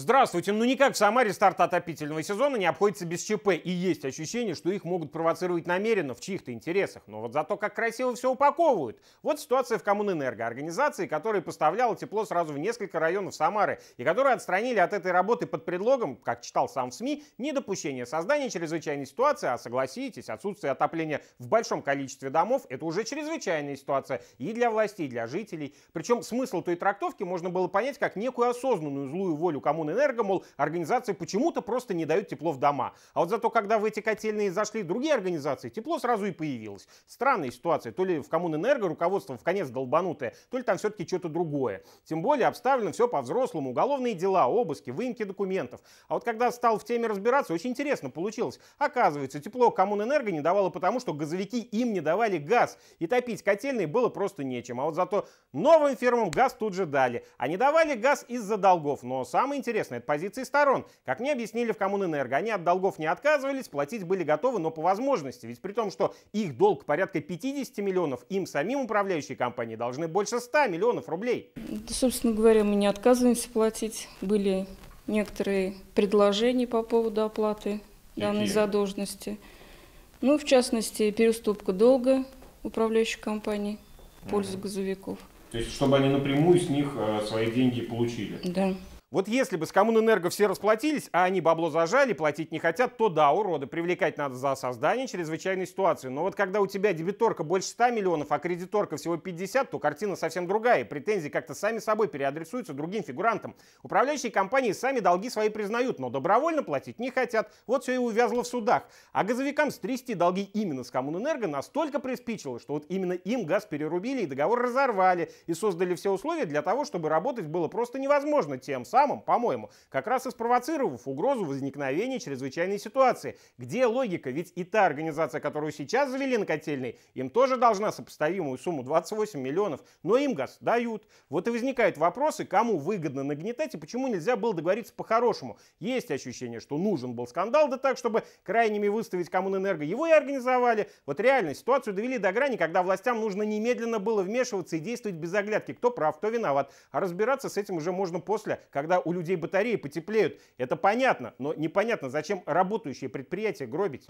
Здравствуйте. Ну никак в Самаре старт отопительного сезона не обходится без ЧП. И есть ощущение, что их могут провоцировать намеренно в чьих-то интересах. Но вот зато как красиво все упаковывают. Вот ситуация в Коммунэнерго, организации, которая поставляла тепло сразу в несколько районов Самары. И которые отстранили от этой работы под предлогом, как читал сам в СМИ, недопущение создания чрезвычайной ситуации. А согласитесь, отсутствие отопления в большом количестве домов – это уже чрезвычайная ситуация и для властей, и для жителей. Причем смысл той трактовки можно было понять как некую осознанную злую волю коммуны Коммунэнерго, мол, организации почему-то просто не дают тепло в дома. А вот зато, когда в эти котельные зашли другие организации, тепло сразу и появилось. Странная ситуация. То ли в Коммунэнерго руководство в конец долбанутое, то ли там все-таки что-то другое. Тем более обставлено все по-взрослому. Уголовные дела, обыски, выемки документов. А вот когда стал в теме разбираться, очень интересно получилось. Оказывается, тепло Коммунэнерго не давало потому, что газовики им не давали газ. И топить котельные было просто нечем. А вот зато новым фирмам газ тут же дали. А не давали газ из-за долгов. Но самое интересное, интересно, это позиции сторон. Как мне объяснили в Коммунэнерго, они от долгов не отказывались, платить были готовы, но по возможности. Ведь при том, что их долг порядка 50 миллионов, им самим управляющие компании должны больше 100 миллионов рублей. Да, собственно говоря, мы не отказываемся платить. Были некоторые предложения по поводу оплаты Какие? данной задолженности. Ну, в частности, переступка долга управляющей компании в пользу угу. газовиков. То есть, чтобы они напрямую с них э, свои деньги получили? Да. Вот если бы с Коммунэнерго все расплатились, а они бабло зажали, платить не хотят, то да, уроды, привлекать надо за создание чрезвычайной ситуации. Но вот когда у тебя дебиторка больше 100 миллионов, а кредиторка всего 50, то картина совсем другая. Претензии как-то сами собой переадресуются другим фигурантам. Управляющие компании сами долги свои признают, но добровольно платить не хотят. Вот все и увязло в судах. А газовикам стрясти долги именно с Коммунэнерго настолько приспичило, что вот именно им газ перерубили и договор разорвали, и создали все условия для того, чтобы работать было просто невозможно тем самым самым, по-моему, как раз и спровоцировав угрозу возникновения чрезвычайной ситуации. Где логика? Ведь и та организация, которую сейчас завели на котельной, им тоже должна сопоставимую сумму 28 миллионов, но им газ дают. Вот и возникают вопросы, кому выгодно нагнетать и почему нельзя было договориться по-хорошему. Есть ощущение, что нужен был скандал, да так, чтобы крайними выставить Коммунэнерго. Его и организовали. Вот реально ситуацию довели до грани, когда властям нужно немедленно было вмешиваться и действовать без оглядки. Кто прав, кто виноват. А разбираться с этим уже можно после, когда когда у людей батареи потеплеют. Это понятно, но непонятно, зачем работающие предприятия гробить.